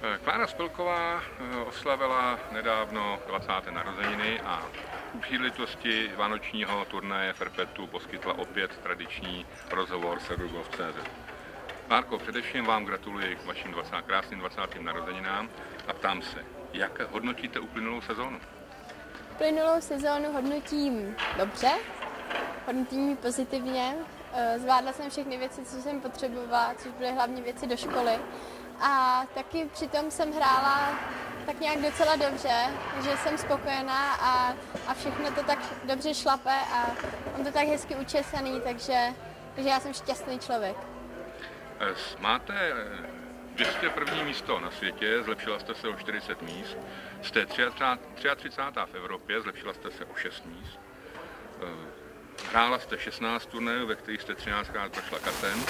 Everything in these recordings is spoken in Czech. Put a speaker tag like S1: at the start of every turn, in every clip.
S1: Klára Spilková eh, oslavila nedávno 20. narozeniny a u příležitosti vánočního turnaje Ferpetu poskytla opět tradiční rozhovor s Rugov.cz. Klárko, především vám gratuluji k vašim 20, krásným 20. narozeninám a ptám se, jak hodnotíte uplynulou sezónu?
S2: Uplynulou sezónu hodnotím dobře, hodnotím ji pozitivně. Eh, Zvládla jsem všechny věci, co jsem potřebovala, což byly hlavně věci do školy. A taky přitom jsem hrála tak nějak docela dobře, že jsem spokojená a, a všechno to tak dobře šlape a on to tak hezky učesaný, takže, takže já jsem šťastný člověk.
S1: Eh, Máte eh, 201. místo na světě, zlepšila jste se o 40 míst. Jste 33. v Evropě, zlepšila jste se o 6 míst. Hrála jste 16 turnajů, ve kterých jste 13 krát prošla katem.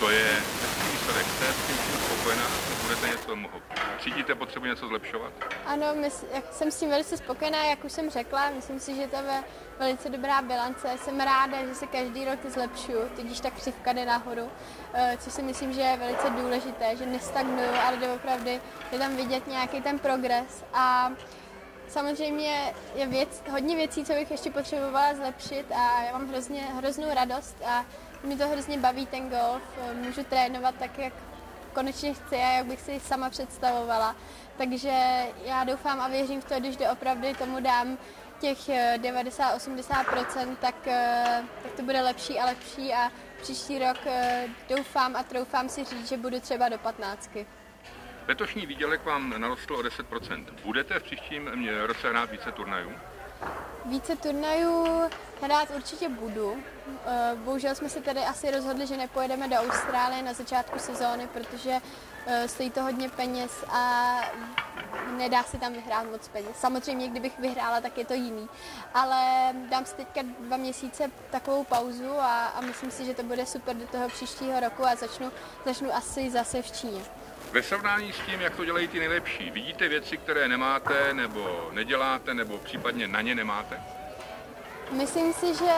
S1: To je hezký výsledek. Jste s tím spokojená? Budete něco moho? Cítíte potřebu něco zlepšovat?
S2: Ano, mys, jak jsem s tím velice spokojená, jak už jsem řekla, myslím si, že to je velice dobrá bilance. Jsem ráda, že se každý rok zlepšuju, tudíž ta křivka jde nahoru, eh, což si myslím, že je velice důležité, že nestagnuju, ale doopravdy je tam vidět nějaký ten progres a Samozřejmě je věc, hodně věcí, co bych ještě potřebovala zlepšit a já mám hrozně, hroznou radost a mi to hrozně baví ten golf. Můžu trénovat tak, jak konečně chci a jak bych si sama představovala. Takže já doufám a věřím v to, když doopravdy tomu dám těch 90-80%, tak, eh, tak to bude lepší a lepší a příští rok eh, doufám a troufám si říct, že budu třeba do 15.
S1: Letošní výdělek vám narostl o 10%. Budete v příštím roce hrát více turnajů?
S2: Více turnajů hrát určitě budu. Eh, bohužel jsme se tady asi rozhodli, že nepojedeme do Austrálie na začátku sezóny, protože eh, stojí to hodně peněz a nedá se tam vyhrát moc peněz. Samozřejmě, kdybych vyhrála, tak je to jiný. Ale dám si teďka dva měsíce takovou pauzu a, a myslím si, že to bude super do toho příštího roku a začnu, začnu asi zase v Číně.
S1: Ve srovnání s tím, jak to dělají ty nejlepší, vidíte věci, které nemáte, nebo neděláte, nebo případně na ně nemáte?
S2: Myslím si, že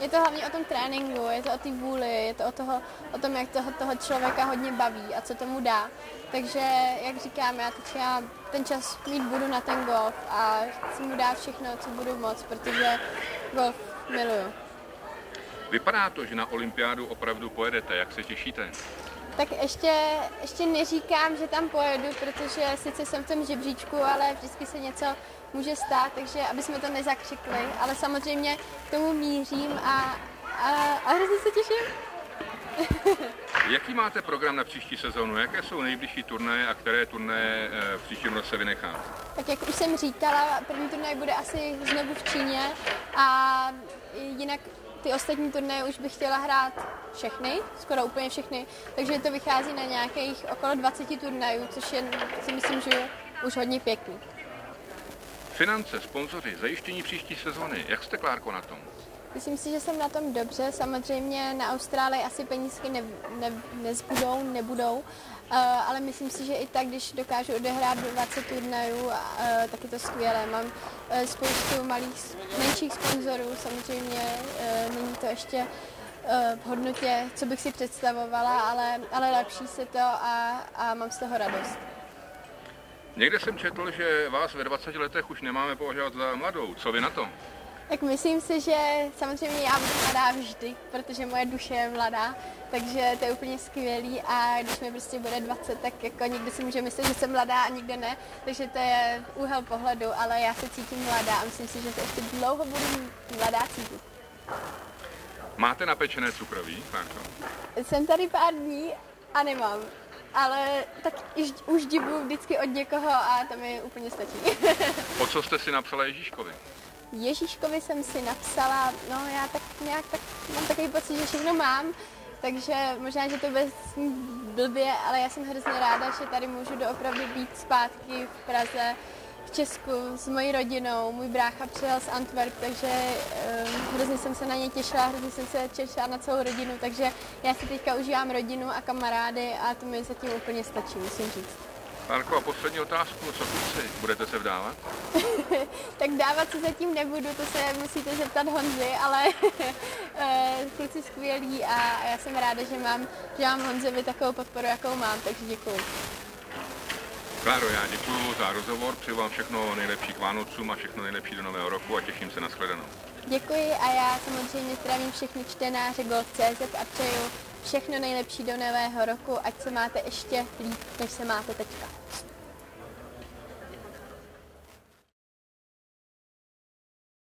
S2: je to hlavně o tom tréninku, je to o té vůli, je to o, toho, o tom, jak toho, toho člověka hodně baví a co tomu dá. Takže, jak říkám, já teď já ten čas mít budu na ten golf a chci mu dát všechno, co budu moc, protože golf miluju.
S1: Vypadá to, že na olympiádu opravdu pojedete. Jak se těšíte?
S2: Tak ještě, ještě neříkám, že tam pojedu, protože sice jsem v tom žebříčku, ale vždycky se něco může stát, takže aby jsme to nezakřikli. Ale samozřejmě k tomu mířím a, a, a hrozně se těším.
S1: Jaký máte program na příští sezónu? Jaké jsou nejbližší turnaje a které turnaje eh, v příštím roce vynecháte?
S2: Tak jak už jsem říkala, první turnaj bude asi znovu v Číně a jinak ty ostatní turnaje už bych chtěla hrát všechny, skoro úplně všechny, takže to vychází na nějakých okolo 20 turnajů, což je, si myslím, že už hodně pěkný.
S1: Finance, sponzoři, zajištění příští sezóny. Jak jste, Klárko, na tom?
S2: Myslím si, že jsem na tom dobře. Samozřejmě na Austrálii asi penízky ne, ne, nezbudou, nebudou, uh, ale myslím si, že i tak, když dokážu odehrát 20 turnajů, uh, tak je to skvělé. Mám uh, spoustu malých, menších sponzorů, samozřejmě uh, není to ještě v hodnotě, co bych si představovala, ale, ale lepší se to a, a mám z toho radost.
S1: Někde jsem četl, že vás ve 20 letech už nemáme považovat za mladou. Co vy na tom?
S2: Tak myslím si, že samozřejmě já budu mladá vždy, protože moje duše je mladá, takže to je úplně skvělý a když mi prostě bude 20, tak jako někdy si může myslet, že jsem mladá a nikdo ne, takže to je úhel pohledu, ale já se cítím mladá a myslím si, že to ještě dlouho budu mladá cítit.
S1: Máte napečené cukroví, Marko?
S2: Jsem tady pár dní a nemám, ale tak už, už divu vždycky od někoho a to mi úplně stačí.
S1: o co jste si napsala Ježíškovi?
S2: Ježíškovi jsem si napsala, no já tak nějak tak mám takový pocit, že všechno mám, takže možná, že to bude blbě, ale já jsem hrozně ráda, že tady můžu doopravdy být zpátky v Praze, v Česku s mojí rodinou. Můj brácha přijel z Antwerp, takže um, hrozně jsem se na ně těšila, hrozně jsem se těšila na celou rodinu, takže já si teďka užívám rodinu a kamarády a to mi zatím úplně stačí, musím říct.
S1: Marko, a poslední otázku, co kluci, budete se vdávat?
S2: tak dávat se zatím nebudu, to se musíte zeptat Honzy, ale eh, kluci skvělí a já jsem ráda, že mám, že mám Honzovi takovou podporu, jakou mám, takže děkuji.
S1: Kláro, já děkuji za rozhovor, přeju vám všechno nejlepší k Vánocům a všechno nejlepší do nového roku a těším se na shledanou.
S2: Děkuji a já samozřejmě zdravím všechny čtenáře Gold.cz a přeju všechno nejlepší do nového roku, ať se máte ještě líp, než se máte teďka.